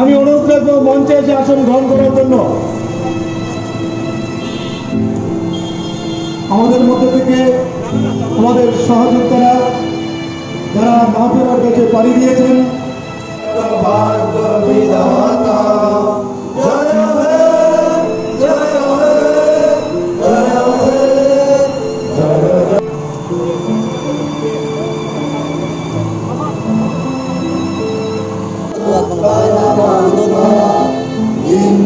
আমি অনুরোধ রাখব মঞ্চে এসে আসন গ্রহণ করার জন্য। আমাদের মধ্যে থেকে আমাদের সহযোগিতারা যারা না ফেরার কাছে পাড়ি দিয়েছেন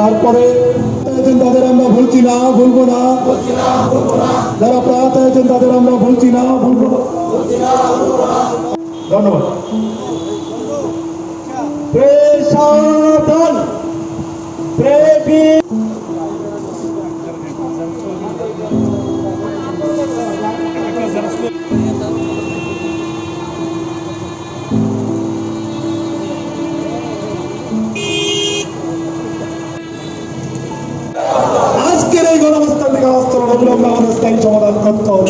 তারপরে তাদের আমরা ভুলছি না, ভুলবো না। যারা প্রয়াত হয়েছেন তাদের আমরা ভুলছি না, ভুলবো ধন্যবাদ। অনুরোধ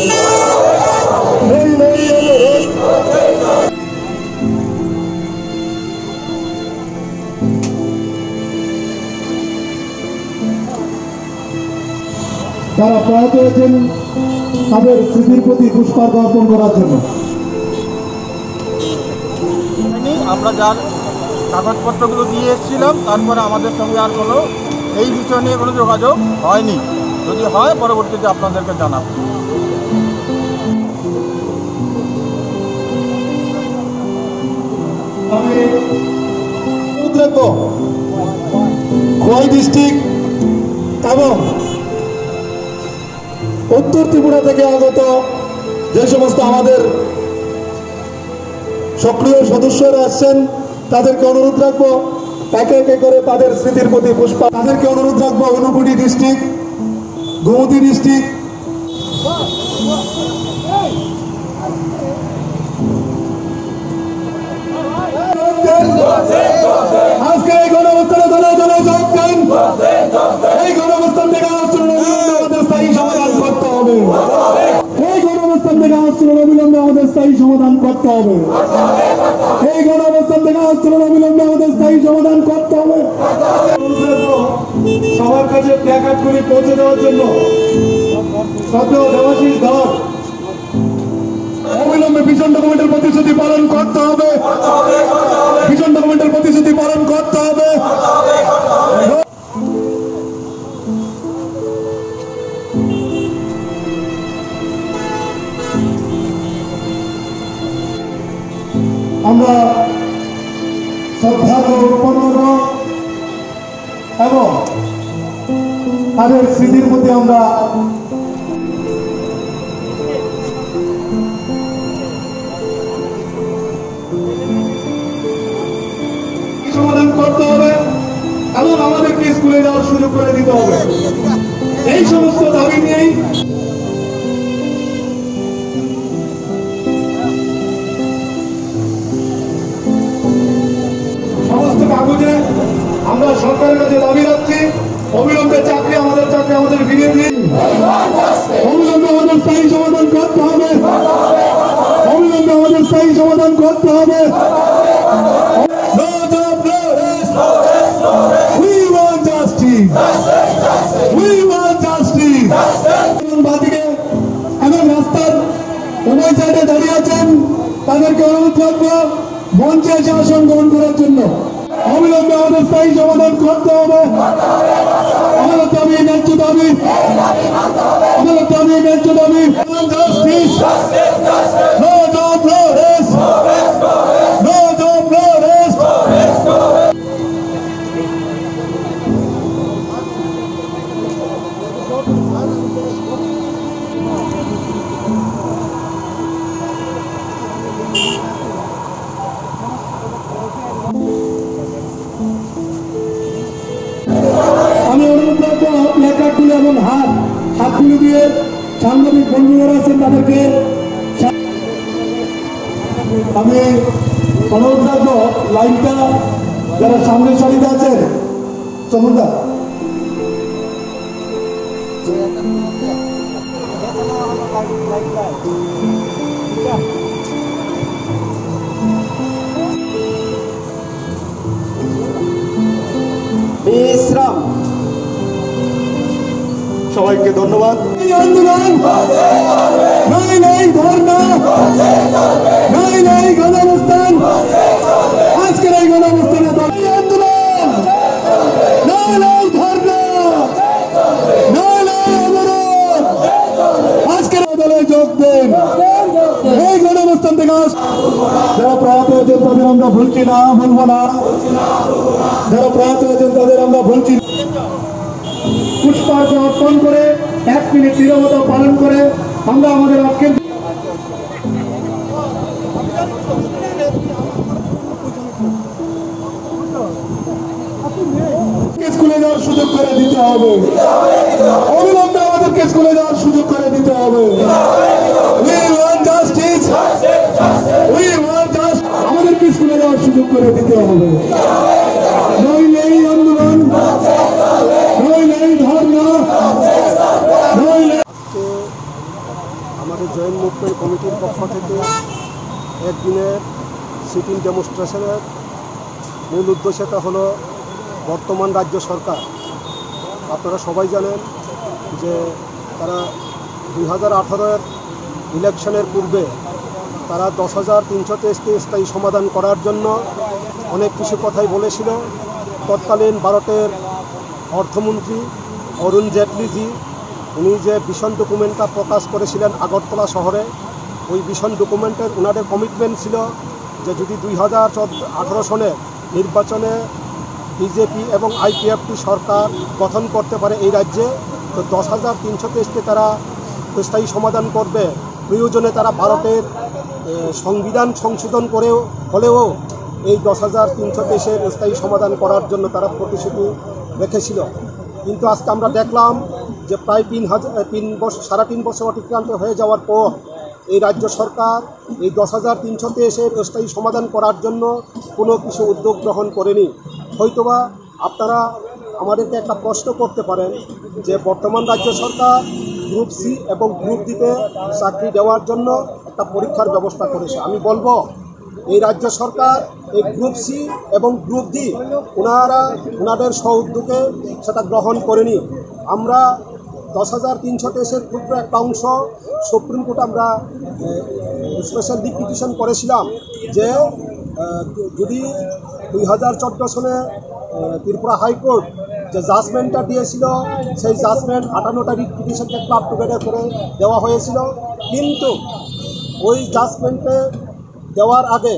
যারা প্রয়াত হয়েছেন তাদের স্মৃতির প্রতি পুষ্পার্ঘ অর্পণ করার জন্য। আমরা যার কাগজপত্রগুলো দিয়ে এসেছিলাম তারপরে আমাদের সঙ্গে আর কোনো এই বিষয় নিয়ে কোনো যোগাযোগ হয়নি। যদি হয়, পরবর্তীতে আপনাদেরকে জানাব। খোয়াই ডিস্ট্রিক্ট এবং উত্তর ত্রিপুরা থেকে আগত যে সমস্ত আমাদের সক্রিয় সদস্যরা আসছেন, তাদেরকে অনুরোধ রাখব, একে একে করে তাদের স্মৃতির প্রতি পুষ্পা তাদেরকে অনুরোধ রাখব অনুগুটি ডিস্ট্রিক্ট, গোমতী ডিস্ট্রিক্ট আজকে এই গণঅবস্থানে দলে দলে যোগ দেন। এই গণঅবস্থান থেকে আলোচনা আমাদের স্থায়ী সমাধান করতে হবে। স্থায়ী সমাধান করতে হবে। সবার কাছে প্ল্যাকার্ডগুলি পৌঁছে দেওয়ার জন্য অবিলম্বে ভীষণ ডকুমেন্টের প্রতিশ্রুতি পালন করতে হবে। ভীষণ ডকুমেন্টের প্রতিশ্রুতি পালন করতে হবে। আমরা এবং তাদের স্মৃতির প্রতি আমরা স্কুলে যাওয়ার সুযোগ করে দিতে হবে। এই সমস্ত দাবি নিয়েই সমস্ত কাগজে আমরা সরকারের কাছে দাবি রাখছি, অবিলম্বে চাকরি, আমাদের চাকরি আমাদের ফিরিয়ে দিন। অবিলম্বে আমাদের স্থায়ী সমাধান করতে হবে। অবিলম্বে আমাদের স্থায়ী সমাধান করতে হবে। Want justice. এবং বাদিকে এবং রাস্তার উভয় সাইডে দাঁড়িয়ে আছেন। তাদেরকে অনুরোধ করব মঞ্চে এসে আসন গ্রহণ করার জন্য। অবিলম্বে আমাদের স্থায়ী সমাধান করতে হবে। আমাদের দাবি ন্যায্য দাবি আমাদের দাবি ন্যায্য দাবি জাস্টিস হাতগুলো দিয়ে সাংবাদিক বন্ধুরা আছেন তাদেরকে। আমি অনুরোধ লাইনটা যারা সামনের সারিতে আছেন চমুদা বিশ্রাম সবাইকে ধন্যবাদ এই আন্দোলন নাই নাই ধর্ণা নাই নাই গণঅবস্থান আজকের এই গণঅবস্থানে দল- এই আন্দোলন নাই নাই ধর্ণা নাই নাই অবরোধ আজকের দলে যোগ দেন এই গণঅবস্থান থেকে আস যারা প্রয়াত হয়েছেন তাদের আমরা ভুলছি না ভুলবো না যারা প্রয়াত হয়েছেন তাদের আমরা ভুলছি না পুষ্পার্ঘ অর্পণ করে এক মিনিট নিরবতা পালন করে আমরা আমাদের স্কুলে যাওয়ার সুযোগ করে দিতে হবে। যাওয়ার সুযোগ করে দিতে হবে. আমাদেরকে স্কুলে যাওয়ার সুযোগ করে দিতে হবে। জয়েন্ট কমিটির পক্ষ থেকে একদিনের সিটিং ডেমনস্ট্রেশনের মূল উদ্দেশ্যটা হলো বর্তমান রাজ্য সরকার। আপনারা সবাই জানেন যে তারা দুই হাজার আঠারোর ইলেকশনের পূর্বে তারা দশ হাজার তিনশো তেইশটি স্থায়ী সমাধান করার জন্য অনেক কিছু কথাই বলেছিল। তৎকালীন ভারতের অর্থমন্ত্রী অরুণ জেটলিজি উনি যে ভীষণ ডকুমেন্টটা প্রকাশ করেছিলেন আগরতলা শহরে, ওই ভীষণ ডকুমেন্টের ওনাদের কমিটমেন্ট ছিল যে যদি দুই হাজার আঠারো সনে নির্বাচনে বিজেপি এবং আইপিএফটি সরকার গঠন করতে পারে এই রাজ্যে, তো দশ হাজার তিনশো তেইশকে তারা স্থায়ী সমাধান করবে। প্রয়োজনে তারা ভারতের সংবিধান সংশোধন করেও, হলেও এই দশ হাজার তিনশো তেইশের স্থায়ী সমাধান করার জন্য তারা প্রতিশ্রুতি রেখেছিল। কিন্তু আজকে আমরা দেখলাম যে প্রায় তিন হাজার তিন বছর সাড়ে তিন বছর অতিক্রান্ত হয়ে যাওয়ার পর এই রাজ্য সরকার এই দশ হাজার তিনশো তেইশের স্থায়ী সমাধান করার জন্য কোনো কিছু উদ্যোগ গ্রহণ করেনি। হয়তোবা আপনারা আমাদেরকে একটা প্রশ্ন করতে পারেন যে বর্তমান রাজ্য সরকার গ্রুপ সি এবং গ্রুপ ডিতে চাকরি দেওয়ার জন্য একটা পরীক্ষার ব্যবস্থা করেছে। আমি বলব, এই রাজ্য সরকার, এই গ্রুপ সি এবং গ্রুপ ডি, ওনারা, ওনাদের স্ব উদ্যোগে সেটা গ্রহণ করেনি। আমরা দশ হাজার তিনশো তেইশের ক্ষুদ্র একটা অংশ সুপ্রিম কোর্টে আমরা স্পেশাল ডিপিটিশন করেছিলাম যে যদি দুই হাজার চোদ্দ আহ, ত্রিপুরা হাইকোর্ট যে জাজমেন্টটা দিয়েছিল সেই জাজমেন্ট আটান্নটা রিট পিটিশনকে ক্লাব টুগেদার করে দেওয়া হয়েছিল। কিন্তু ওই জাজমেন্টে দেওয়ার আগে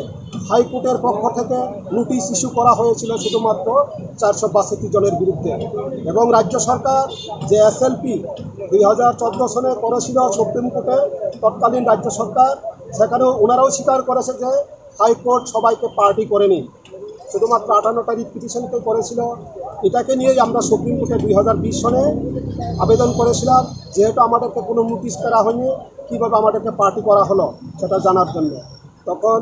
হাইকোর্টের পক্ষ থেকে নোটিশ ইস্যু করা হয়েছিল শুধুমাত্র চারশো বাষট্টি জনের বিরুদ্ধে। এবং রাজ্য সরকার যে এস এসএলপি দুই হাজার চোদ্দ সনে করেছিল সুপ্রিম কোর্টে তৎকালীন রাজ্য সরকার সেখানে ওনারাও স্বীকার করেছে যে হাইকোর্ট সবাইকে পার্টি করেনি। শুধুমাত্র আটান্নটা রিট করেছিল। এটাকে নিয়েই আমরা সুপ্রিম কোর্টে দুই হাজার বিশ সনে আবেদন করেছিলাম, যেহেতু আমাদেরকে কোনো নোটিশ করা হয়নি, কীভাবে আমাদেরকে পার্টি করা হলো, সেটা জানার জন্য। তখন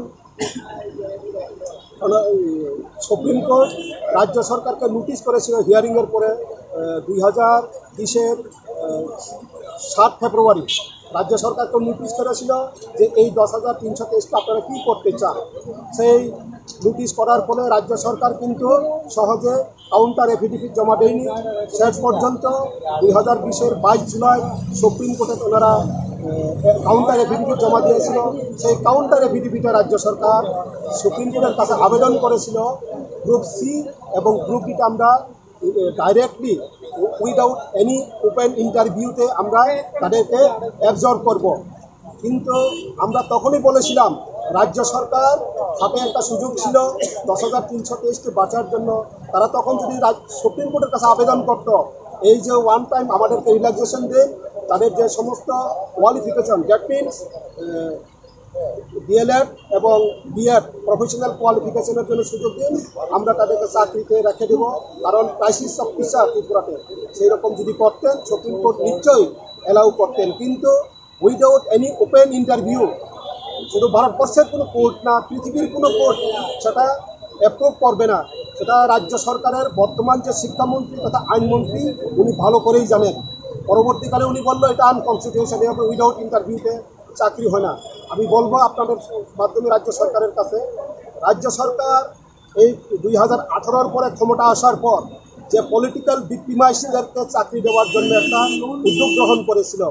সুপ্রিম কোর্ট রাজ্য সরকারকে নোটিশ করেছিল হিয়ারিংয়ের পরে দুই হাজার বিশের সাত ফেব্রুয়ারি। রাজ্য সরকারকে নোটিশ করেছিল যে এই দশ হাজার তিনশো তেইশটা আপনারা কী করতে চান? সেই নোটিশ করার ফলে রাজ্য সরকার কিন্তু সহজে কাউন্টার এফিডেভিট জমা দেয়নি। শেষ পর্যন্ত দুই হাজার বিশের বাইশ জুলাই সুপ্রিম কোর্টে ওনারা কাউন্টার ভিডিপি জমা দিয়েছিল। সেই কাউন্টার ভিডিপিটা রাজ্য সরকার সুপ্রিম কোর্টের কাছে আবেদন করেছিল। গ্রুপ সি এবং গ্রুপ ডিটা আমরা ডাইরেক্টলি উইদাউট এনি ওপেন ইন্টারভিউতে আমরা তাদেরকে অ্যাবজর্ব করব। কিন্তু আমরা তখনই বলেছিলাম, রাজ্য সরকার হাতে একটা সুযোগ ছিল, দশ হাজার তিনশো তেইশকে বাঁচার জন্য। তারা তখন যদি সুপ্রিম কোর্টের কাছে আবেদন করত, এই যে ওয়ান টাইম আমাদেরকে রিল্যাক্সেশন দিন তাদের যে সমস্ত কোয়ালিফিকেশন দ্যাট মিনস ডিএলএড এবং বিএড প্রফেশনাল কোয়ালিফিকেশনের জন্য সুযোগ দিন। আমরা তাদেরকে চাকরিতে রেখে দেব। কারণ ক্রাইসিস অফিসার ত্রিপুরাতে সেই রকম যদি করতেন সুপ্রিম কোর্ট নিশ্চয়ই অ্যালাউ করতেন। কিন্তু উইদাউট এনি ওপেন ইন্টারভিউ শুধু ভারতবর্ষের কোনো কোর্ট না, পৃথিবীর কোনো কোর্ট সেটা অ্যাপ্রুভ করবে না। সেটা রাজ্য সরকারের বর্তমান যে শিক্ষামন্ত্রী তথা আইনমন্ত্রী, উনি ভালো করেই জানেন। পরবর্তীকালে উনি বলল, এটা আনকনস্টিটিউশন উইদাউট ইন্টারভিউতে চাকরি হয় না। আমি বলব আপনাদের মাধ্যমে রাজ্য সরকারের কাছে, রাজ্য সরকার এই দুই হাজার আঠারোর পরে ক্ষমতা আসার পর যে পলিটিক্যাল ভিক্টিমাইজদেরকে চাকরি দেওয়ার জন্য একটা উদ্যোগ গ্রহণ করেছিল,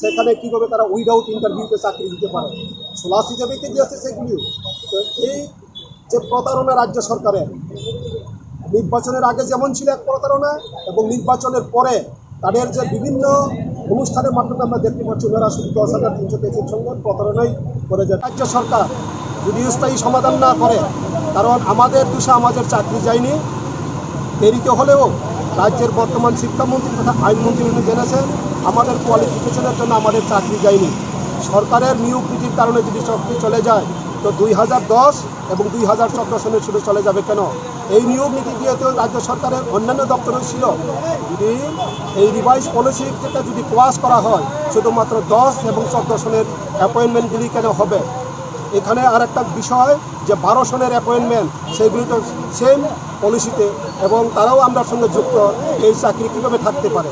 সেখানে কীভাবে তারা উইদাউট ইন্টারভিউতে চাকরি দিতে পারে। সোলাস কি দিয়েছে সেগুলি। তো এই যে প্রতারণা রাজ্য সরকারের, নির্বাচনের আগে যেমন ছিল এক প্রতারণা, এবং নির্বাচনের পরে তাদের যে বিভিন্ন অনুষ্ঠানের মাধ্যমে আমরা দেখতে পাচ্ছি, ওনারা শুধু দশ হাজার তিনশো তেইশের সঙ্গে প্রতারণাই করে যায় রাজ্য সরকার যদি স্থায়ী সমাধান না করে, কারণ আমাদের দেশে আমাদের চাকরি যায়নি। দেরিতে হলেও রাজ্যের বর্তমান শিক্ষামন্ত্রী তথা আইনমন্ত্রী উনি জেনেছেন, আমাদের কোয়ালিফিকেশনের জন্য আমাদের চাকরি যায়নি। সরকারের নিয়োগ নীতির কারণে যদি চাকরি চলে যায়, তো দুই হাজার দশ এবং দুই হাজার চোদ্দ সনে শুধু চলে যাবে কেন? এই নিয়োগ নীতি দিয়ে তো রাজ্য সরকারের অন্যান্য দপ্তরে ছিল। যদি এই রিভাইজ পলিসি যেটা যদি ক্লাস করা হয়, শুধুমাত্র দশ এবং চোদ্দ সনের অ্যাপয়েন্টমেন্টগুলি কেন হবে? এখানে আর একটা বিষয় যে বারো সনের অ্যাপয়েন্টমেন্ট সেইগুলি তো সেম পলিসিতে এবং তারাও আমরা সঙ্গে যুক্ত, এই চাকরি কীভাবে থাকতে পারে?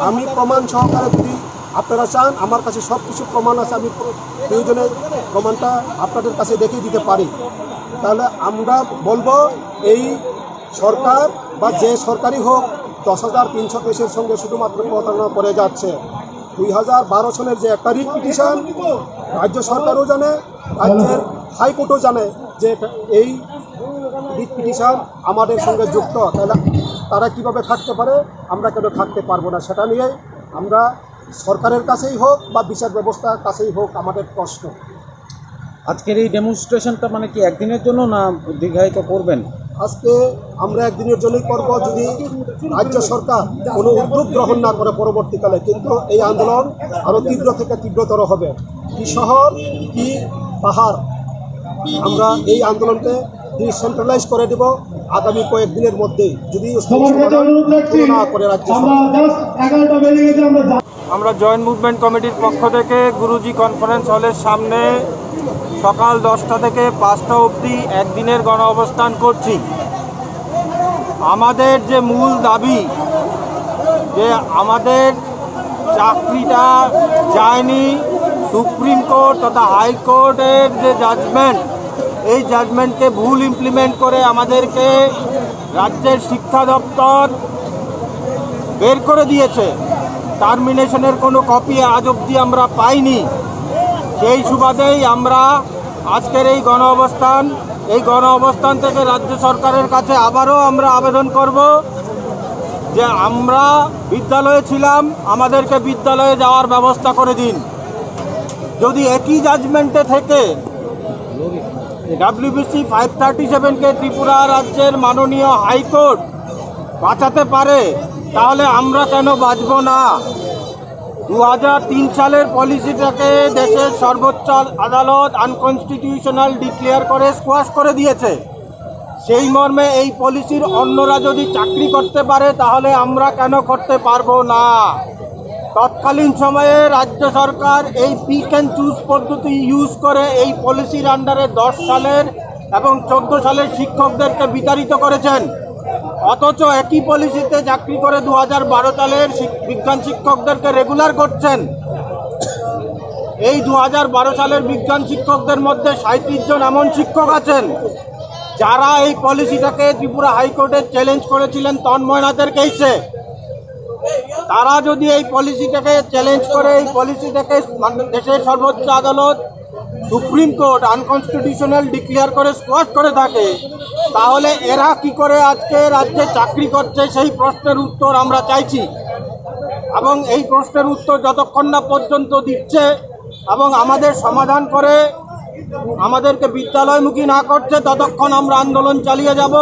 আমি প্রমাণ সহকারে যদি আপনারা চান, আমার কাছে সব কিছু প্রমাণ আছে, আমি প্র- প্রয়োজনে প্রমাণটা আপনাদের কাছে দেখিয়ে দিতে পারি। তাহলে আমরা বলব এই সরকার বা যে সরকারই হোক, দশ হাজার তিনশো কেসের সঙ্গে শুধুমাত্র প্রতারণা করে যাচ্ছে। দুই হাজার বারো সনের যে একটা রিট পিটিশন, রাজ্য সরকারও জানে, রাজ্যের হাইকোর্টও জানে যে এই রিট পিটিশন আমাদের সঙ্গে যুক্ত। তাহলে তারা কীভাবে থাকতে পারে, আমরা কেন থাকতে পারব না, সেটা নিয়ে আমরা সরকারের কাছেই হোক বা বিচার ব্যবস্থার কাছেই হোক আমাদের প্রশ্ন। আজকের এই ডেমনস্ট্রেশনটা মানে কি একদিনের জন্য না দীর্ঘায়িত করবেন? আজকে আমরা একদিনের জন্যই করব যদি রাজ্য সরকার কোনো উদ্যোগ গ্রহণ না করে পরবর্তীকালে। কিন্তু এই আন্দোলন আরও তীব্র থেকে তীব্রতর হবে। কি শহর, কি পাহাড়, আমরা এই আন্দোলনকে ডিসেন্ট্রালাইজ করে দেব আগামী কয়েকদিনের মধ্যেই। যদি আমরা জয়েন্ট মুভমেন্ট কমিটির পক্ষ থেকে গুরুজি কনফারেন্স হলের সামনে সকাল দশটা থেকে পাঁচটা অবধি একদিনের গণ অবস্থান করছি। আমাদের যে মূল দাবি যে আমাদের চাকরিটা যায়নি সুপ্রিম কোর্ট তথা হাইকোর্টের যে জাজমেন্ট এই জাজমেন্টকে ভুল ইমপ্লিমেন্ট করে আমাদেরকে রাজ্যের শিক্ষা দপ্তর বের করে দিয়েছে। টার্মিনেশনের কোনো কপি আজ অবধি আমরা পাইনি। সেই সুবাদেই আমরা আজকের এই গণ অবস্থান, এই গণ অবস্থান থেকে রাজ্য সরকারের কাছে আবারও আমরা আবেদন করব যে আমরা বিদ্যালয়ে ছিলাম, আমাদেরকে বিদ্যালয়ে যাওয়ার ব্যবস্থা করে দিন। যদি একই জাজমেন্টে থেকে ডাব্লিউবিসি ফাইভ থার্টি সেভেনকে ত্রিপুরা রাজ্যের মাননীয় হাইকোর্ট বাঁচাতে পারে, তাহলে আমরা কেন বাঁচব না? দু সালের পলিসিটাকে দেশের সর্বোচ্চ আদালত আনকনস্টিটিউশনাল ডিক্লেয়ার করে স্কোয়াশ করে দিয়েছে। সেই মর্মে এই পলিসির অন্যরা যদি চাকরি করতে পারে, তাহলে আমরা কেন করতে পারব না? তৎকালীন সময়ে রাজ্য সরকার এই পিক অ্যান্ড চুজ পদ্ধতি ইউজ করে এই পলিসির আন্ডারে দশ সালের এবং চোদ্দ সালের শিক্ষকদেরকে বিতাড়িত করেছেন। অথচ একই পলিসিতে চাকরি করে দু হাজার বারো সালের বিজ্ঞান শিক্ষকদেরকে রেগুলার করছেন। এই দু হাজার বারো সালের বিজ্ঞান শিক্ষকদের মধ্যে সাঁত্রিশ জন এমন শিক্ষক আছেন, যারা এই পলিসিটাকে ত্রিপুরা হাইকোর্টে চ্যালেঞ্জ করেছিলেন তন্ময়নাথের কেসে তারা যদি এই পলিসিটাকে চ্যালেঞ্জ করে, এই পলিসিটাকে দেশের সর্বোচ্চ আদালত সুপ্রিম কোর্ট আনকনস্টিটিউশনাল ডিক্লেয়ার করে স্কোয়াশ করে থাকে, তাহলে এরা কি করে আজকে রাজ্যে চাকরি করছে? সেই প্রশ্নের উত্তর আমরা চাইছি। এবং এই প্রশ্নের উত্তর যতক্ষণ না পর্যন্ত দিচ্ছে এবং আমাদের সমাধান করে, আমাদেরকে বিদ্যালয়মুখী না করছে, ততক্ষণ আমরা আন্দোলন চালিয়ে যাব।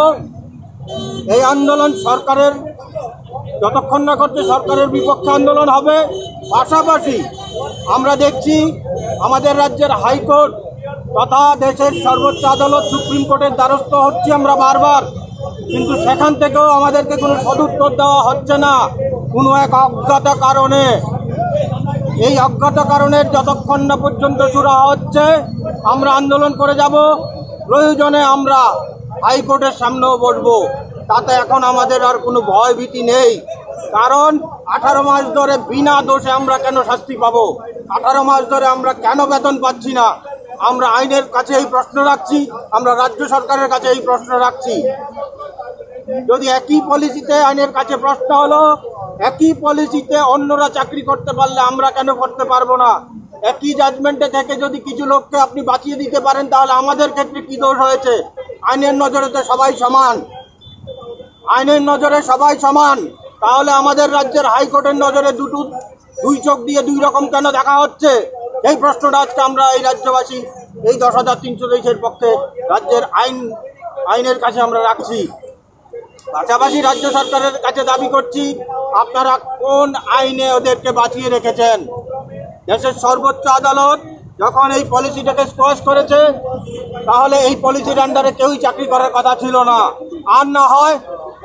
এই আন্দোলন সরকারের যতক্ষণ না করছে সরকারের বিপক্ষে আন্দোলন হবে, পাশাপাশি আমরা দেখছি আমাদের রাজ্যের হাইকোর্ট তথা দেশের সর্বোচ্চ আদালত সুপ্রিম কোর্টের দ্বারস্থ হচ্ছি আমরা বারবার। কিন্তু সেখান থেকেও আমাদেরকে কোনো সদুত্তর দেওয়া হচ্ছে না, কোনো এক অজ্ঞাত কারণে। এই অজ্ঞাত কারণের যতক্ষণ না পর্যন্ত চূড়া হচ্ছে, আমরা আন্দোলন করে যাব। প্রয়োজনে আমরা হাইকোর্টের সামনেও বসবো। তাতে এখন আমাদের আর কোনো ভয় ভীতি নেই। কারণ আঠারো মাস ধরে বিনা দোষে আমরা কেন শাস্তি পাবো? আঠারো মাস ধরে আমরা কেন বেতন পাচ্ছি না? আমরা আইনের কাছে এই প্রশ্ন রাখছি, আমরা রাজ্য সরকারের কাছে এই প্রশ্ন রাখছি। যদি একই পলিসিতে আইনের কাছে প্রশ্ন হলো, একই পলিসিতে অন্যরা চাকরি করতে পারলে আমরা কেন করতে পারব না? একই জাজমেন্টে থেকে যদি কিছু লোককে আপনি বাঁচিয়ে দিতে পারেন, তাহলে আমাদের ক্ষেত্রে কি দোষ হয়েছে? আইনের নজরে তো সবাই সমান। আইনের নজরে সবাই সমান। তাহলে আমাদের রাজ্যের হাইকোর্টের নজরে দুটো, দুই চোখ দিয়ে দুই রকম কেন দেখা হচ্ছে? এই প্রশ্নটা আজকে আমরা এই রাজ্যবাসী, এই দশ হাজার তিনশো তেইশের পক্ষে রাজ্যের আইন, আইনের কাছে আমরা রাখছি। পাশাপাশি রাজ্য সরকারের কাছে দাবি করছি, আপনারা কোন আইনে ওদেরকে বাঁচিয়ে রেখেছেন? দেশের সর্বোচ্চ আদালত যখন এই পলিসিটাকে স্কোয়াশ করেছে, তাহলে এই পলিসির আন্ডারে কেউই চাকরি করার কথা ছিল না। আর না হয়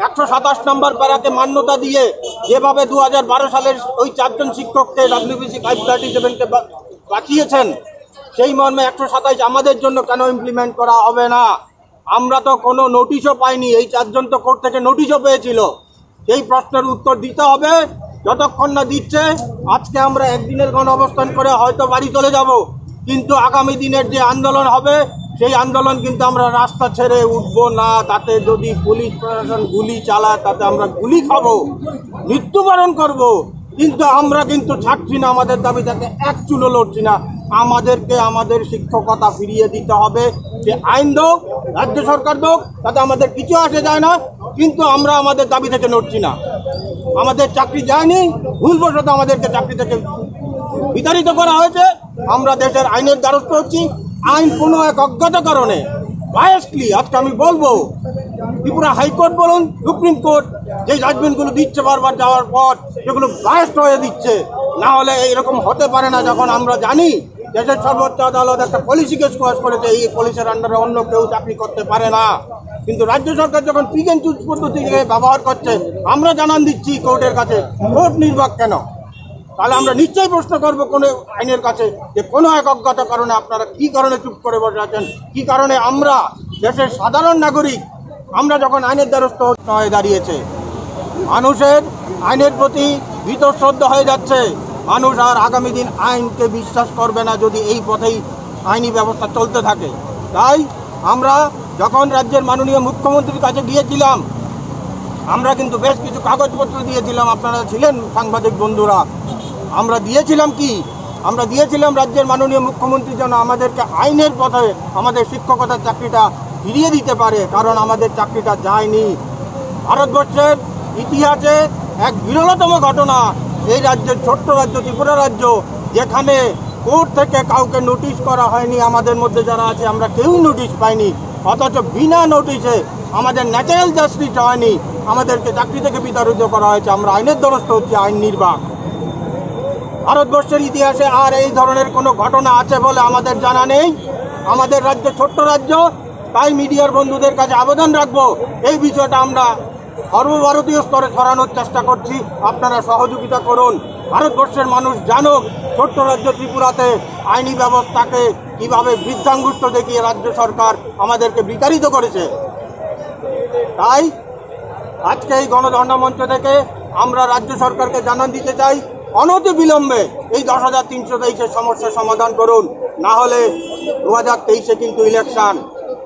একশো সাতাশ নম্বর প্যারাকে মান্যতা দিয়ে যেভাবে দু হাজার বারো সালের ওই চারজন শিক্ষককে ডাব্লিউবিসি ফাইভ থার্টি সেভেনকে বাঁচিয়েছেন, সেই মর্মে একশো সাতাইশ আমাদের জন্য কেন ইমপ্লিমেন্ট করা হবে না? আমরা তো কোনো নোটিশও পাইনি, এই চারজন তো কোর্ট থেকে নোটিশও পেয়েছিল। সেই প্রশ্নের উত্তর দিতে হবে, যতক্ষণ না দিচ্ছে, আজকে আমরা একদিনের গণ অবস্থান করে হয়তো বাড়ি চলে যাব। কিন্তু আগামী দিনের যে আন্দোলন হবে, সেই আন্দোলন কিন্তু আমরা রাস্তা ছেড়ে উঠবো না। তাতে যদি পুলিশ প্রশাসন গুলি চালায়, তাতে আমরা গুলি খাব, মৃত্যুবরণ করব। কিন্তু আমরা কিন্তু ছাড়ছি না, আমাদের দাবি থেকে এক চুলো লড়ছি না। আমাদেরকে আমাদের শিক্ষকতা ফিরিয়ে দিতে হবে। যে আইন দোক, রাজ্য সরকার দোক, তাতে আমাদের কিছু আসে যায় না। কিন্তু আমরা আমাদের দাবি থেকে নড়ছি না। আমাদের চাকরি যায়নি, ভুলবশত আমাদেরকে চাকরি থেকে বিতাড়িত করা হয়েছে। আমরা দেশের আইনের দ্বারস্থ হচ্ছি। আইন কোনো এক অজ্ঞাত কারণে বায়াসলি, আজকে আমি বলব, ত্রিপুরা হাইকোর্ট বলুন, সুপ্রিম কোর্ট, যে জাজমেন্টগুলো দিচ্ছে বারবার যাওয়ার পর, সেগুলো বায়াস্ট হয়ে দিচ্ছে। না হলে এইরকম হতে পারে না, যখন আমরা জানি দেশের সর্বোচ্চ আদালত একটা পলিসিকে স্কোয়াশ করেছে, এই পলিসির আন্ডারে অন্য কেউ চাকরি করতে পারে না। কিন্তু রাজ্য সরকার যখন পিক অ্যান্ড চুজ পদ্ধতিকে ব্যবহার করছে, আমরা জানান দিচ্ছি কোর্টের কাছে, কোর্ট নির্বাক কেন? তাহলে আমরা নিশ্চয়ই প্রশ্ন করব কোনো আইনের কাছে যে কোনো এক অজ্ঞাত কারণে আপনারা কি কারণে চুপ করে বসে আছেন? কি কারণে আমরা, দেশের সাধারণ নাগরিক, আমরা যখন আইনের দ্বারস্থ হয়ে দাঁড়িয়েছে, মানুষের আইনের প্রতি ভীতশ্রদ্ধ হয়ে যাচ্ছে। মানুষ আর আগামী দিন আইনকে বিশ্বাস করবে না যদি এই পথেই আইনি ব্যবস্থা চলতে থাকে। তাই আমরা যখন রাজ্যের মাননীয় মুখ্যমন্ত্রীর কাছে গিয়েছিলাম, আমরা কিন্তু বেশ কিছু কাগজপত্র দিয়েছিলাম। আপনারা ছিলেন সাংবাদিক বন্ধুরা। আমরা দিয়েছিলাম কি? আমরা দিয়েছিলাম রাজ্যের মাননীয় মুখ্যমন্ত্রী যেন আমাদেরকে আইনের পথে আমাদের শিক্ষকতার চাকরিটা ফিরিয়ে দিতে পারে, কারণ আমাদের চাকরিটা যায়নি। ভারতবর্ষের ইতিহাসে এক বিরলতম ঘটনা, এই রাজ্যের ছোট্ট রাজ্য, ত্রিপুরা রাজ্য, যেখানে কোর্ট থেকে কাউকে নোটিশ করা হয়নি, আমাদের মধ্যে যারা আছে, আমরা কেউই নোটিশ পাইনি, অথচ বিনা নোটিশে আমাদের ন্যাচারাল জাস্টিস হয়নি, আমাদেরকে চাকরি থেকে বিতাড়িত করা হয়েছে, আমরা আইনের দ্বারস্থ হচ্ছি, আইন নির্বাক। ভারতবর্ষের ইতিহাসে আর এই ধরনের কোনো ঘটনা আছে বলে আমাদের জানা নেই। আমাদের রাজ্য ছোট্ট রাজ্য, তাই মিডিয়ার বন্ধুদের কাছে আবেদন রাখব, এই বিষয়টা আমরা সর্বভারতীয় স্তরে ছড়ানোর চেষ্টা করছি। আপনারা সহযোগিতা করুন। ভারতবর্ষের মানুষ জানুক ছোট্ট রাজ্য ত্রিপুরাতে আইনি ব্যবস্থাকে কীভাবে বৃদ্ধাঙ্গুষ্ট দেখিয়ে রাজ্য সরকার আমাদেরকে বিতাড়িত করেছে। তাই আজকে এই গণধর্ণা মঞ্চ থেকে আমরা রাজ্য সরকারকে জানান দিতে চাই অনতি বিলম্বে এই দশ হাজার তিনশো তেইশের সমস্যার সমাধান করুন। না হলে দু হাজার তেইশে কিন্তু ইলেকশন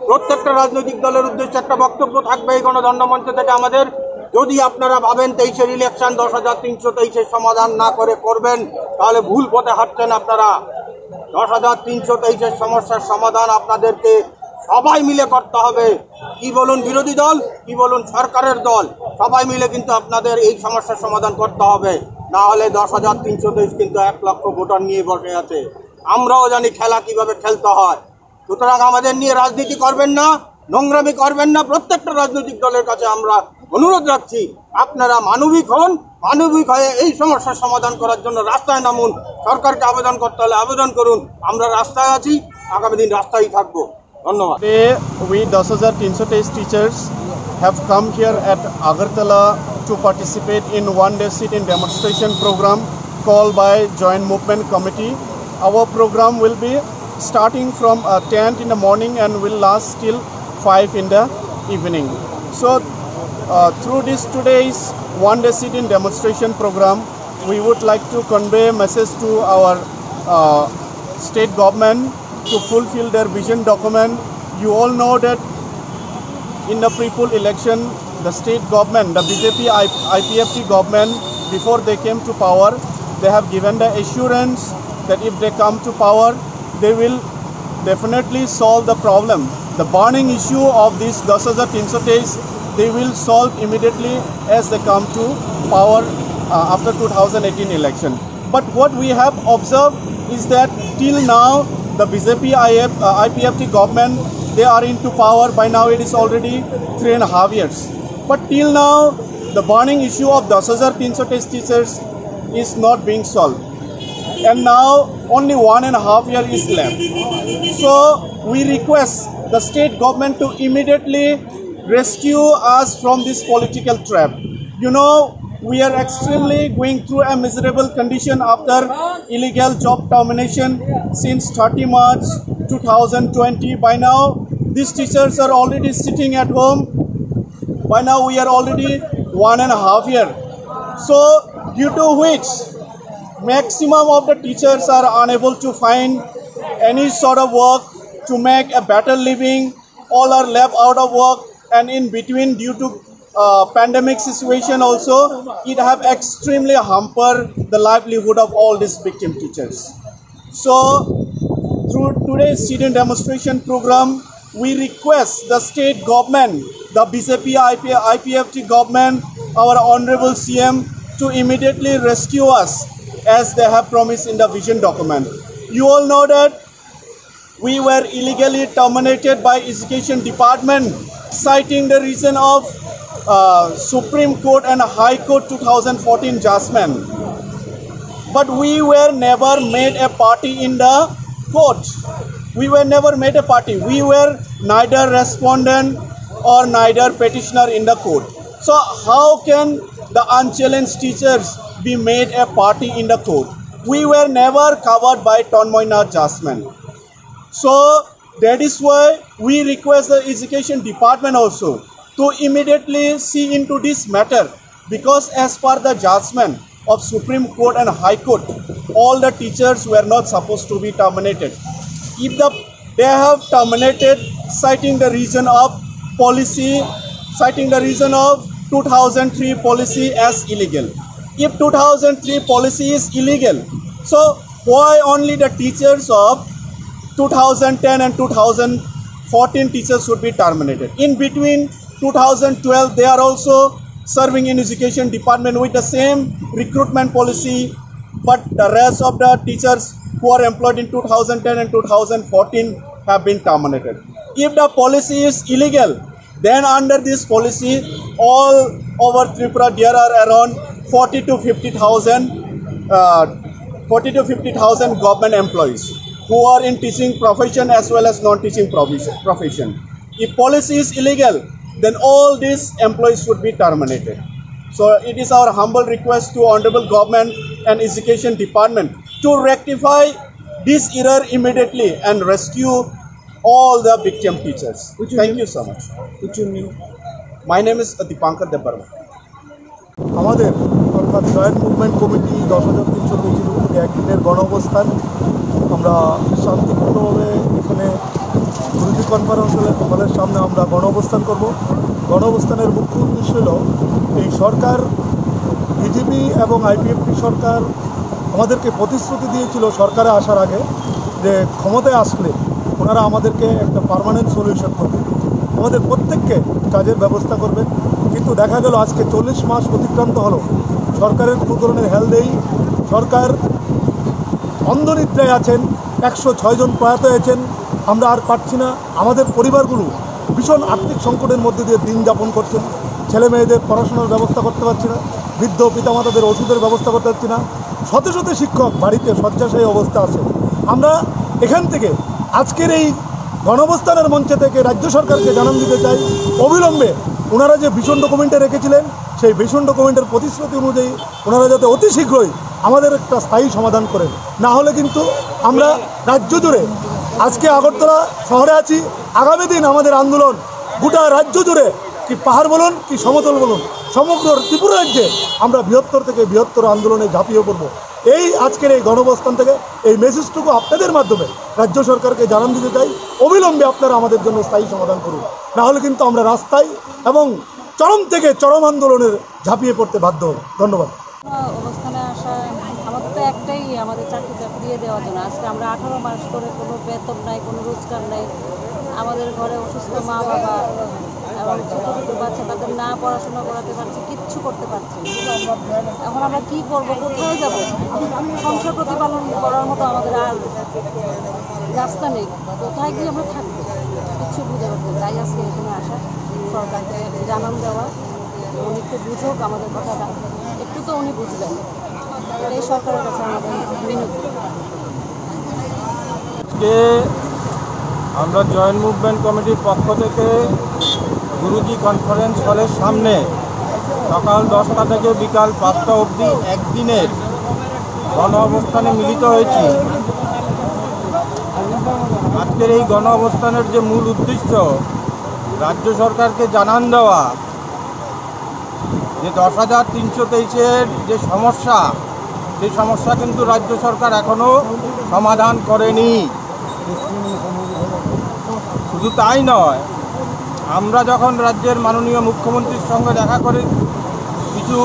প্রত্যেকটা রাজনৈতিক দলের উদ্দেশ্যে একটা বক্তব্য থাকবে এই গণধর্ণা মঞ্চ থেকে আমাদের। যদি আপনারা ভাবেন তেইশের ইলেকশন দশ হাজার তিনশো তেইশের সমাধান না করে করবেন, তাহলে ভুল পথে হাঁটছেন আপনারা। দশ হাজার তিনশো তেইশের সমস্যার সমাধান আপনাদেরকে সবাই মিলে করতে হবে। কি বলুন বিরোধী দল, কি বলুন সরকারের দল, সবাই মিলে কিন্তু আপনাদের এই সমস্যার সমাধান করতে হবে। না হলে দশ হাজার তিনশো তেইশ কিন্তু এক লক্ষ ভোটার নিয়ে বসে আছে। আমরাও জানি খেলা কীভাবে খেলতে হয়। সুতরাং আমাদের নিয়ে রাজনীতি করবেন না, নোংরামি করবেন না, প্রত্যেকটা রাজনৈতিক দলের কাছে আমরা অনুরোধ রাখছি, আপনারা মানবিক হন, মানবিক হয়ে এই সমস্যার সমাধান করার জন্য রাস্তায় নামুন, সরকারকে আবেদন করতে হলে আবেদন করুন, আমরা রাস্তায় আছি, আগামী দিন রাস্তায় থাকব। ধন্যবাদ Today, we 10,323 teachers have come here at Agartala to participate in one-day sit-in demonstration program called by Joint Movement Committee. Our program will be starting from uh, 10 in the morning and will last till 5 in the evening. So, uh, through this today's one-day sit-in demonstration program, we would like to convey a message to our uh, state government to fulfill their vision document. You all know that in the pre-poll election, the state government, the BJP IPFT government, before they came to power, they have given the assurance that if they come to power, they will definitely solve the problem. The burning issue of this 10,300 days, they will solve immediately as they come to power uh, after 2018 election. But what we have observed is that till now, the BJP IF, uh, IPFT government, they are into power. By now, it is already three and a half years. But till now, the burning issue of 10,300 test teachers is not being solved. And now, only one and a half year is left. So, we request the state government to immediately rescue us from this political trap. You know, we are extremely going through a miserable condition after illegal job termination since 30 March 2020. By now, these teachers are already sitting at home. By now, we are already one and a half year. So, due to which maximum of the teachers are unable to find any sort of work to make a better living all are left out of work and in between due to uh, pandemic situation also it have extremely hampered the livelihood of all these victim teachers. So through today's student demonstration program we request the state government the bjp IP, ipft government our honorable cm to immediately rescue us as they have promised in the vision document. You all know that we were illegally terminated by education department citing the reason of uh, supreme court and high court 2014 judgment but we were never made a party in the court. We were never made a party. We were neither respondent or neither petitioner in the court. So how can the unchallenged teachers be made a party in the court? We were never covered by Tonmoina judgment so that is why we request the education department also to immediately see into this matter because as per the judgment of Supreme Court and High Court, all the teachers were not supposed to be terminated. If the they have terminated citing the reason of policy, citing the reason of 2003 policy as illegal. If 2003 policy is illegal, so why only the teachers of 2010 and 2014 teachers should be terminated. In between 2012, they are also serving in education department with the same recruitment policy, but the rest of the teachers who are employed in 2010 and 2014 have been terminated. If the policy is illegal, then under this policy, all over Tripura there are around 40 to 50,000 uh, 40 to 50,000 government employees who are in teaching profession as well as non-teaching profession. profession. If policy is illegal, then all these employees should be terminated. So it is our humble request to honorable government and education department to rectify this error immediately and rescue all the victim teachers. Which you Thank name? you so much. Which you mean? My name is Dipankar Debarma. আমাদের অর্থাৎ joint movement committee দশ হাজার তিনশো তেইশের উদ্যোগে একদিনের গণ অবস্থান আমরা শান্তিপূর্ণভাবে এখানে গুরুজি কনফারেন্স হলের সামনে আমরা গণ অবস্থান করব। গণ অবস্থানের মুখ্য উদ্দেশ্য হল, এই সরকার, বিজেপি এবং আইপিএফটি সরকার আমাদেরকে প্রতিশ্রুতি দিয়েছিল সরকারে আসার আগে যে ক্ষমতায় আসলে ওনারা আমাদেরকে একটা পার্মানেন্ট সলিউশন করবে। আমাদের প্রত্যেককে কাজের ব্যবস্থা করবেন। কিন্তু দেখা গেল আজকে চল্লিশ মাস অতিক্রান্ত হলো। সরকারের কোনো ধরনের হেল দেই সরকার অন্ধনিদ্রায় আছেন। একশো ছয়জন প্রয়াত হয়েছেন। আমরা আর পারছি না। আমাদের পরিবারগুলো ভীষণ আর্থিক সংকটের মধ্যে দিয়ে দিন যাপন করছেন ছেলে মেয়েদের পড়াশোনার ব্যবস্থা করতে পারছি না। বৃদ্ধ পিতামাতাদের ওষুধের ব্যবস্থা করতে পারছি না। শত শত শিক্ষক বাড়িতে শয্যাশায়ী অবস্থা আছে। আমরা এখান থেকে আজকের এই গণঅবস্থানের মঞ্চে থেকে রাজ্য সরকারকে জানান দিতে চাই। অবিলম্বে ওনারা যে ভীষণ ডকুমেন্টে রেখেছিলেন, সেই ভীষণ ডকুমেন্টের প্রতিশ্রুতি অনুযায়ী ওনারা যাতে অতি শীঘ্রই আমাদের একটা স্থায়ী সমাধান করেন। না হলে কিন্তু আমরা রাজ্য জুড়ে আজকে আগরতলা শহরে আছি। আগামী দিন আমাদের আন্দোলন গোটা রাজ্য জুড়ে কি পাহাড় বলুন, কি সমতল বলুন, সমগ্র ত্রিপুরা রাজ্যে আমরা বৃহত্তর থেকে বৃহত্তর আন্দোলনে ঝাঁপিয়ে পড়ব। এই আজকের এই গণঅবস্থান থেকে এই মেসেজটুকু আপনাদের মাধ্যমে রাজ্য সরকারকে জানান দিতে চাই। অবিলম্বে আপনারা আমাদের জন্য স্থায়ী সমাধান করুন। না হলে কিন্তু আমরা রাস্তায় এবং চরম থেকে চরম আন্দোলনের ঝাঁপিয়ে পড়তে বাধ্য হব। ধন্যবাদ। অবস্থানে আসা আমাদের তো একটাই আমাদের চাকরিটা ফিরিয়ে দেওয়ার জন্য। আজকে আমরা আঠারো মাস করে কোনো বেতন নাই, কোনো রোজগার নাই। আমাদের ঘরে অসুস্থ মা বাবা এবং ছোটো ছোটো বাচ্চা তাদের না পড়াশোনা করাতে পারছি, কিচ্ছু করতে পারছি। এখন আমরা কি করব, কোথায় যাব? সংসার প্রতিপালন করার মতো আমাদের আর রাস্তা নেই। কোথায় গিয়ে আমরা থাকব? কিচ্ছু বুঝে পারছি তাই আজকে এখানে আসা সরকারকে জানান দেওয়া। একটু বুঝুক আমাদের কথাটা। একটু তো উনি বুঝবেন। এই সরকারের কাছে আমাদের আজকে আমরা জয়েন্ট মুভমেন্ট কমিটির পক্ষ থেকে গুরুজি কনফারেন্স হলের সামনে সকাল দশটা থেকে বিকাল পাঁচটা অবধি একদিনের গণ অবস্থানে মিলিত হয়েছি। আজকের এই গণ অবস্থানের যে মূল উদ্দেশ্য, রাজ্য সরকারকে জানান দেওয়া যে দশ হাজার তিনশো তেইশের যে সমস্যা, সেই সমস্যা কিন্তু রাজ্য সরকার এখনও সমাধান করেনি। শুধু তাই নয়, আমরা যখন রাজ্যের মাননীয় মুখ্যমন্ত্রীর সঙ্গে দেখা করে কিছু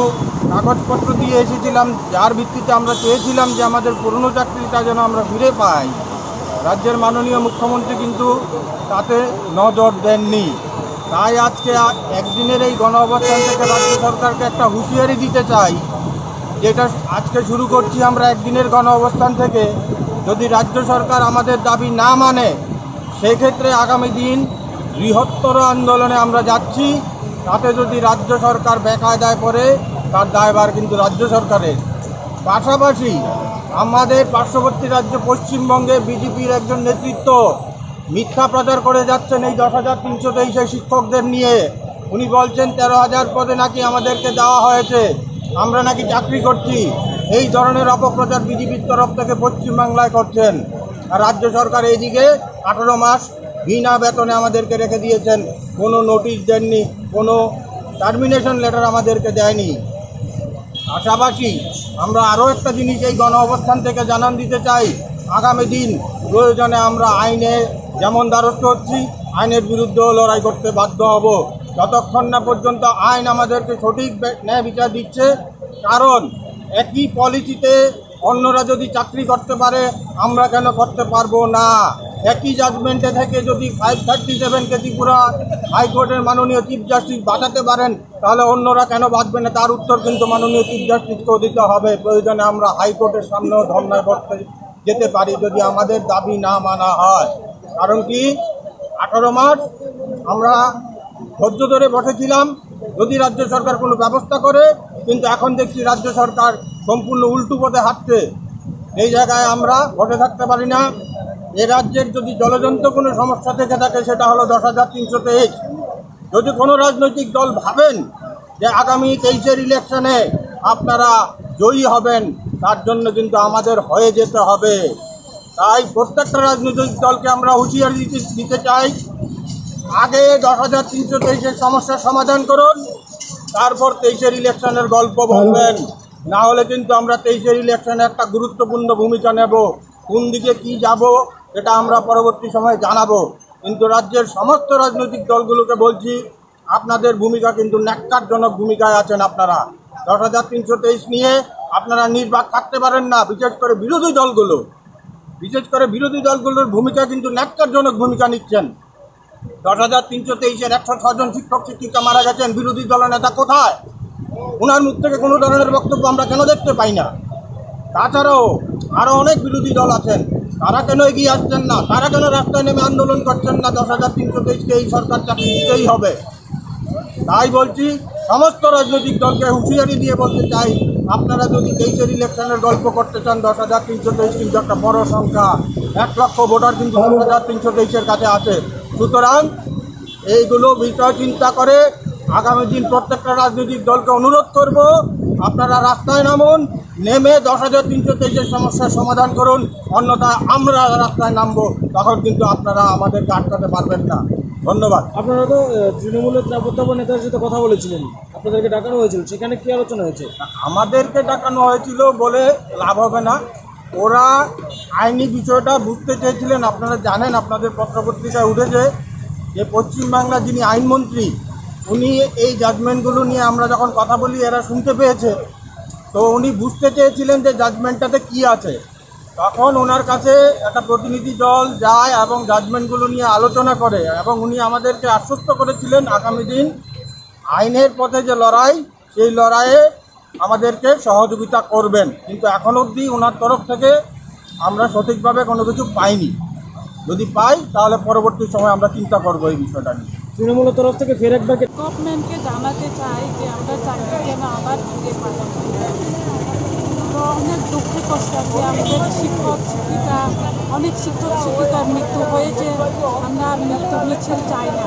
কাগজপত্র দিয়ে এসেছিলাম, যার ভিত্তিতে আমরা চেয়েছিলাম যে আমাদের পুরনো চাকরিটা যেন আমরা ফিরে পাই, রাজ্যের মাননীয় মুখ্যমন্ত্রী কিন্তু তাতে নজর দেননি। তাই আজকে একদিনের এই গণ অবস্থান থেকে রাজ্য সরকারকে একটা হুঁশিয়ারি দিতে চাই, যেটা আজকে শুরু করছি আমরা একদিনের গণ অবস্থান থেকে। যদি রাজ্য সরকার আমাদের দাবি না মানে সেক্ষেত্রে আগামী দিন বৃহত্তর আন্দোলনে আমরা যাচ্ছি। তাতে যদি রাজ্য সরকার বেকায়দায় পড়ে, তার দায়ভার কিন্তু রাজ্য সরকারের। পাশাপাশি আমাদের পার্শ্ববর্তী রাজ্য পশ্চিমবঙ্গে বিজেপির একজন নেতৃত্ব মিথ্যা প্রচার করে যাচ্ছেন এই দশ হাজার তিনশো তেইশে শিক্ষকদের নিয়ে। উনি বলছেন, তেরো হাজার পদে নাকি আমাদেরকে দেওয়া হয়েছে। আমরা নাকি চাকরি করছি। এই ধরনের অপপ্রচার বিজেপির তরফ থেকে পশ্চিমবাংলায় করছেন। আর রাজ্য সরকার এইদিকে আঠারো মাস বিনা বেতনে আমাদেরকে রেখে দিয়েছেন। কোনো নোটিশ দেননি, কোনো টার্মিনেশন লেটার আমাদেরকে দেয়নি। পাশাপাশি আমরা আরও একটা জিনিস এই গণ অবস্থান থেকে জানান দিতে চাই। আগামী দিন প্রয়োজনে আমরা আইনে যেমন দ্বারস্থ হচ্ছি, আইনের বিরুদ্ধেও লড়াই করতে বাধ্য হব। যতক্ষণ না পর্যন্ত আইন আমাদেরকে সঠিক ন্যায় বিচার দিচ্ছে, কারণ একই পলিসিতে অন্যরা যদি চাকরি করতে পারে, আমরা কেন করতে পারব না? একই জাজমেন্টে থেকে যদি ফাইভ থার্টি সেভেনকে ত্রিপুরা হাইকোর্টের মাননীয় চিফ জাস্টিস বাঁচাতে পারেন, তাহলে অন্যরা কেন বাঁচবে না? তার উত্তর কিন্তু মাননীয় চিফ জাস্টিসকেও দিতে হবে। প্রয়োজনে আমরা হাইকোর্টের সামনেও ধর্নায় করতে যেতে পারি যদি আমাদের দাবি না মানা হয়। কারণ কি? আঠারো মাস আমরা ধৈর্য ধরে বসেছিলাম, যদি রাজ্য সরকার কোনো ব্যবস্থা করে, কিন্তু এখন দেখছি রাজ্য সরকার সম্পূর্ণ উল্টো পথে হাঁটছে। এই জায়গায় আমরা বসে থাকতে পারি না। এ রাজ্যের যদি জলজন্ত কোনো সমস্যা থেকে থাকে, সেটা হলো দশ হাজার তিনশো তেইশ। যদি কোনো রাজনৈতিক দল ভাবেন যে আগামী তেইশের ইলেকশনে আপনারা জয়ী হবেন, তার জন্য কিন্তু আমাদের হয়ে যেতে হবে। তাই প্রত্যেকটা রাজনৈতিক দলকে আমরা হুঁশিয়ারি দিতে দিতে চাই। আগে দশ হাজার তিনশো তেইশের সমস্যার সমাধান করুন, তারপর তেইশের ইলেকশনের গল্প বলবেন। না হলে কিন্তু আমরা তেইশের ইলেকশনে একটা গুরুত্বপূর্ণ ভূমিকা নেব। কোন দিকে কি যাব এটা আমরা পরবর্তী সময়ে জানাব। কিন্তু রাজ্যের সমস্ত রাজনৈতিক দলগুলোকে বলছি আপনাদের ভূমিকা কিন্তু ন্যাক্কারজনক ভূমিকায় আছেন আপনারা। দশ হাজার তিনশো তেইশ নিয়ে আপনারা নির্বাক থাকতে পারেন না, বিশেষ করে বিরোধী দলগুলো। বিশেষ করে বিরোধী দলগুলোর ভূমিকা কিন্তু ন্যাক্কারজনক ভূমিকা নিচ্ছেন। দশ হাজার তিনশো তেইশের একশো ছজন শিক্ষক, শিক্ষিকা মারা গেছেন, বিরোধী দলের নেতা কোথায়? ওনার মুখ থেকে কোনো ধরনের বক্তব্য আমরা কেন দেখতে পাই না? তাছাড়াও আরও অনেক বিরোধী দল আছেন। তারা কেন এগিয়ে আসছেন না? তারা কেন রাস্তায় নেমে আন্দোলন করছেন না? দশ হাজার তিনশো তেইশকে এই সরকার চাকরি দিতেই হবে। তাই বলছি, সমস্ত রাজনৈতিক দলকে হুঁশিয়ারি দিয়ে বলতে চাই, আপনারা যদি তেইশের ইলেকশনের গল্প করতে চান, দশ হাজার তিনশো তেইশ কিন্তু একটা বড় সংখ্যা। এক লক্ষ ভোটার কিন্তু দশ হাজার তিনশো তেইশের কাছে আছে। সুতরাং এইগুলো বিষয় চিন্তা করে আগামী দিন প্রত্যেকটা রাজনৈতিক দলকে অনুরোধ করব, আপনারা রাস্তায় নামুন, নেমে দশ হাজার তিনশো তেইশের সমস্যার সমাধান করুন, অন্যথায় আমরা রাস্তায় নামবো, তখন কিন্তু আপনারা আমাদেরকে আটকাতে পারবেন না। ধন্যবাদ। আপনারা তো তৃণমূলের প্রত্যাপন নেতাদের সাথে কথা বলেছিলেন। আপনাদেরকে ডাকানো হয়েছিল সেখানে কি আলোচনা হয়েছে? আমাদেরকে ডাকানো হয়েছিল বলে লাভ হবে না। ওরা আইনি বিষয়টা বুঝতে চেয়েছিলেন আপনারা জানেন আপনাদের পত্রপত্রিকায় উঠেছে যে পশ্চিমবাংলার যিনি আইনমন্ত্রী উনি এই জাজমেন্টগুলো নিয়ে আমরা যখন কথা বলি এরা শুনতে পেয়েছে। তো উনি বুঝতে চেয়েছিলেন যে জাজমেন্টটাতে কি আছে। তখন ওনার কাছে একটা প্রতিনিধি দল যায় এবং জাজমেন্টগুলো নিয়ে আলোচনা করে এবং উনি আমাদেরকে আশ্বস্ত করেছিলেন আগামী দিন আইনের পথে যে লড়াই সেই লড়াইয়ে আমাদেরকে সহযোগিতা করবেন। কিন্তু এখন অবধি ওনার তরফ থেকে আমরা সঠিকভাবে কোনো কিছু পাইনি। যদি পাই তাহলে পরবর্তী সময় আমরা চিন্তা করব এই বিষয়টা নিয়ে। তৃণমূলের তরফ থেকে ফের একবার গভর্নমেন্টকে জানাতে চাই যে আমরা চাকরি যেন আবার ফিরে পাই। আমরা অনেক দুঃখে কষ্ট আছে। আমাদের শিক্ষক শিক্ষিকা অনেক শিক্ষক শিক্ষিকার মৃত্যু হয়েছে। আমরা মৃত্যু মিছিল চাই না।